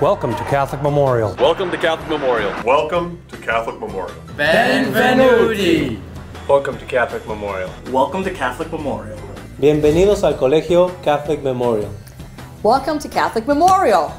Welcome to Catholic Memorial. Welcome to Catholic Memorial. Welcome to Catholic Memorial. Benvenuti. Welcome to Catholic Memorial. Welcome to Catholic Memorial. Bienvenidos al Colegio Catholic Memorial. Welcome to Catholic Memorial.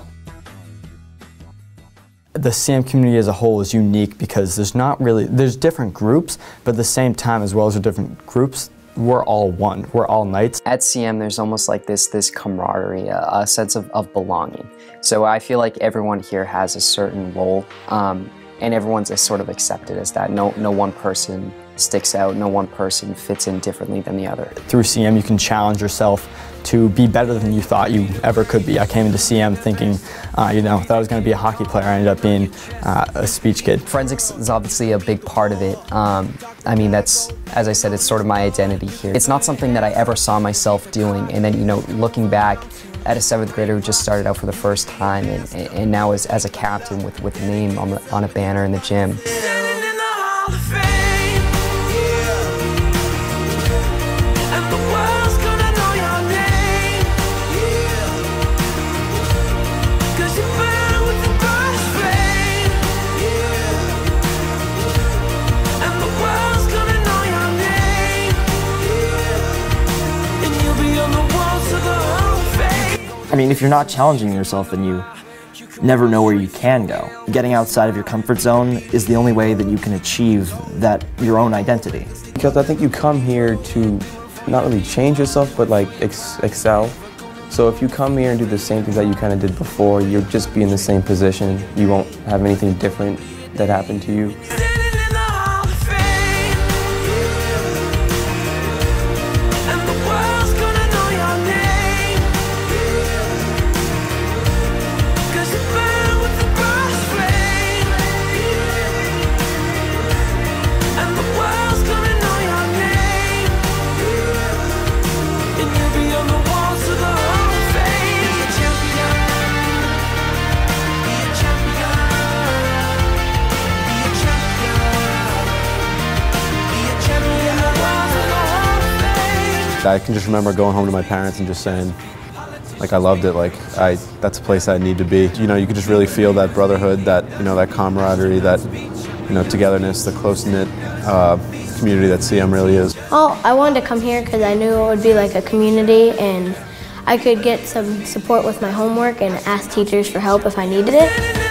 The CM community as a whole is unique because there's not really, there's different groups, but at the same time, as well as the different groups, we're all one. We're all knights. At CM, there's almost like this this camaraderie, a, a sense of, of belonging. So I feel like everyone here has a certain role, um, and everyone's sort of accepted as that. No, no one person sticks out. No one person fits in differently than the other. Through CM, you can challenge yourself to be better than you thought you ever could be. I came into CM thinking, uh, you know, thought I was going to be a hockey player. I ended up being uh, a speech kid. Forensics is obviously a big part of it. Um, I mean, that's, as I said, it's sort of my identity here. It's not something that I ever saw myself doing. And then, you know, looking back at a seventh grader who just started out for the first time and, and now as, as a captain with, with a name on, the, on a banner in the gym. Mean, if you're not challenging yourself, then you never know where you can go. Getting outside of your comfort zone is the only way that you can achieve that your own identity. Because I think you come here to not really change yourself, but like ex excel. So if you come here and do the same things that you kind of did before, you'll just be in the same position. You won't have anything different that happened to you. I can just remember going home to my parents and just saying, like I loved it. Like I, that's a place I need to be. You know, you could just really feel that brotherhood, that you know, that camaraderie, that you know, togetherness, the close knit uh, community that CM really is. Oh, I wanted to come here because I knew it would be like a community and I could get some support with my homework and ask teachers for help if I needed it.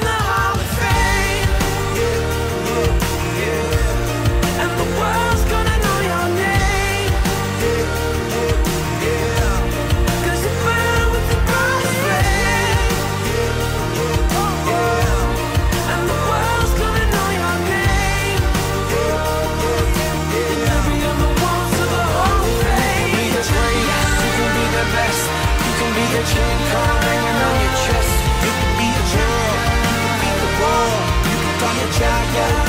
yeah.